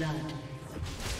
Blood.